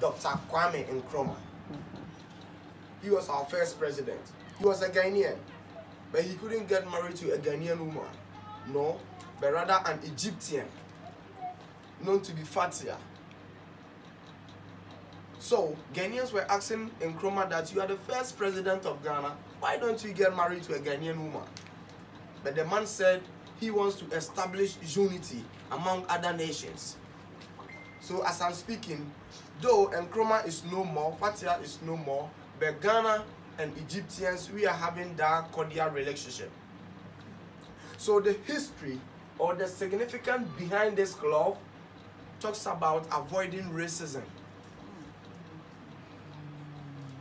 Dr. Kwame Nkrumah. He was our first president. He was a Ghanaian, but he couldn't get married to a Ghanaian woman. No, but rather an Egyptian, known to be Fathia. So, Ghanaians were asking Nkrumah that you are the first president of Ghana. Why don't you get married to a Ghanaian woman? But the man said he wants to establish unity among other nations. So as I'm speaking, though Nkrumah is no more, Fathia is no more, but Ghana and Egyptians, we are having that cordial relationship. So the history or the significance behind this club talks about avoiding racism.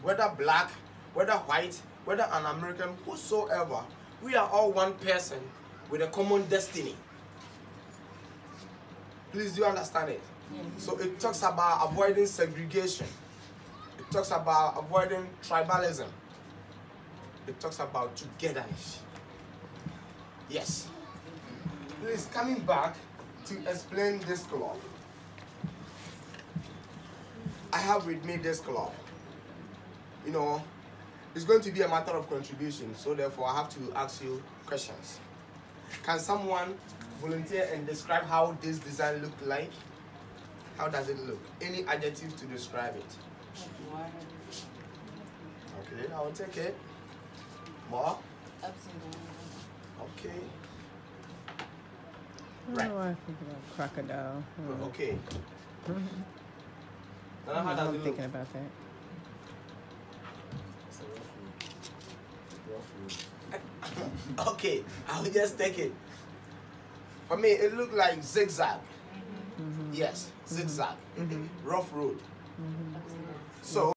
Whether black, whether white, whether an American, whosoever, we are all one person with a common destiny. Please do you understand it? So it talks about avoiding segregation. It talks about avoiding tribalism. It talks about togetherness. Yes. Please, coming back to explain this club. I have with me this club. You know, it's going to be a matter of contribution, so therefore I have to ask you questions. Can someone volunteer and describe how this design look like? How does it look? Any adjective to describe it? Okay, I will take it. More? Okay. Right. Oh, I think about crocodile. Hmm. Okay. Now, how I'm does it look? thinking about that. Okay, I will just take it. For me, it looked like zigzag. Yes, zigzag. Mm-hmm. Rough road. Mm-hmm. So